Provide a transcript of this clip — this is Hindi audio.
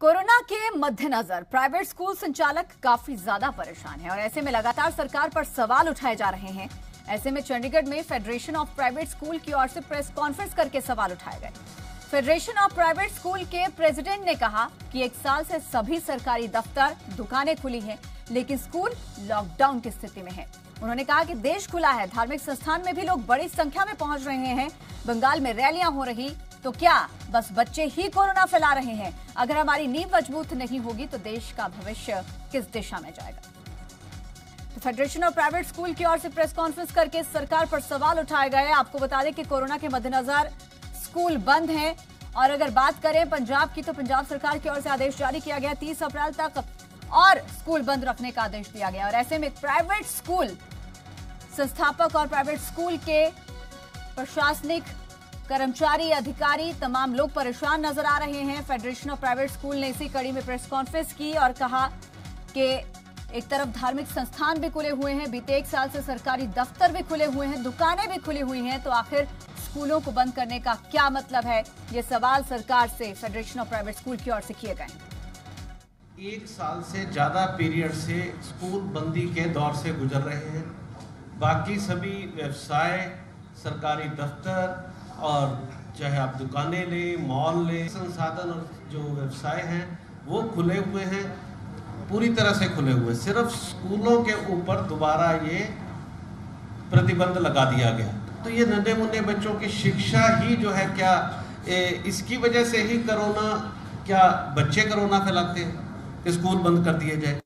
कोरोना के मद्देनजर प्राइवेट स्कूल संचालक काफ़ी ज़्यादा परेशान है और ऐसे में लगातार सरकार पर सवाल उठाए जा रहे हैं। ऐसे में चंडीगढ़ में फेडरेशन ऑफ़ प्राइवेट स्कूल की ओर से प्रेस कॉन्फ्रेंस करके सवाल उठाए गए। फेडरेशन ऑफ़ प्राइवेट स्कूल के प्रेसिडेंट ने कहा कि एक साल से सभी सरकारी दफ्तर, दुकानें खुली हैं, लेकिन स्कूल लॉकडाउन की स्थिति में है। उन्होंने कहा कि देश खुला है। धार्मिक संस्थान में भी लोग बड़ी संख्या में पहुँच रहे हैं। बंगाल में रैलियाँ हो रही तो क्या बस बच्चे ही कोरोना फैला रहे हैं? अगर हमारी नींव मज़बूत नहीं होगी तो देश का भविष्य किस दिशा में जाएगा? तो फेडरेशन ऑफ़ प्राइवेट स्कूल की ओर से प्रेस कॉन्फ्रेंस करके सरकार पर सवाल उठाए गए आपको बता दें कि कोरोना के मद्देनजर स्कूल बंद हैं। और अगर बात करें पंजाब की तो पंजाब सरकार की ओर से आदेश जारी किया गया तीस अप्रैल तक और स्कूल बंद रखने का आदेश दिया गया और ऐसे में प्राइवेट स्कूल, संस्थापक और प्राइवेट स्कूल के प्रशासनिक कर्मचारी, अधिकारी तमाम लोग परेशान नज़र आ रहे हैं। फेडरेशन ऑफ़ प्राइवेट स्कूल ने इसी कड़ी में प्रेस कॉन्फ्रेंस की और कहा कि एक तरफ़ धार्मिक संस्थान भी खुले हुए हैं, बीते एक साल से सरकारी दफ्तर भी खुले हुए हैं, दुकानें भी खुली हुई हैं तो आखिर स्कूलों को बंद करने का क्या मतलब है? ये सवाल सरकार से फेडरेशन ऑफ़ प्राइवेट स्कूल की ओर से किए गए एक साल से ज़्यादा पीरियड से स्कूल बंदी के दौर से गुजर रहे हैं। बाकी सभी व्यवसाय, सरकारी दफ्तर और चाहे आप दुकानें लें मॉल लें संसाधन और जो व्यवसाय हैं वो खुले हुए हैं पूरी तरह से खुले हुए। सिर्फ़ स्कूलों के ऊपर दोबारा ये प्रतिबंध लगा दिया गया। तो ये नन्हे मुन्ने बच्चों की शिक्षा ही जो है क्या ए, इसकी वजह से ही कोरोना क्या बच्चे कोरोना फैलाते हैं स्कूल बंद कर दिए जाए?